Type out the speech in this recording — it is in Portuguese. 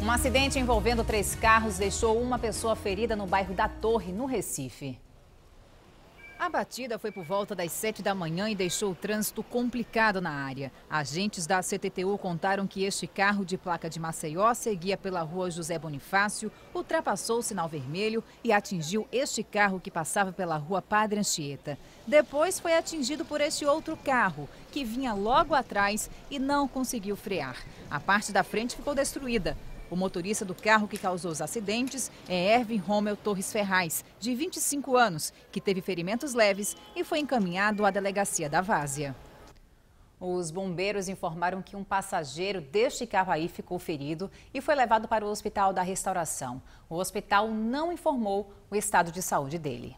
Um acidente envolvendo três carros deixou uma pessoa ferida no bairro da Torre, no Recife. A batida foi por volta das 7 da manhã e deixou o trânsito complicado na área. Agentes da CTTU contaram que este carro de placa de Maceió seguia pela rua José Bonifácio, ultrapassou o sinal vermelho e atingiu este carro que passava pela rua Padre Anchieta. Depois foi atingido por este outro carro, que vinha logo atrás e não conseguiu frear. A parte da frente ficou destruída. O motorista do carro que causou os acidentes é Erwin Rommel Torres Ferraz, de 25 anos, que teve ferimentos leves e foi encaminhado à delegacia da Várzea. Os bombeiros informaram que um passageiro deste carro aí ficou ferido e foi levado para o Hospital da Restauração. O hospital não informou o estado de saúde dele.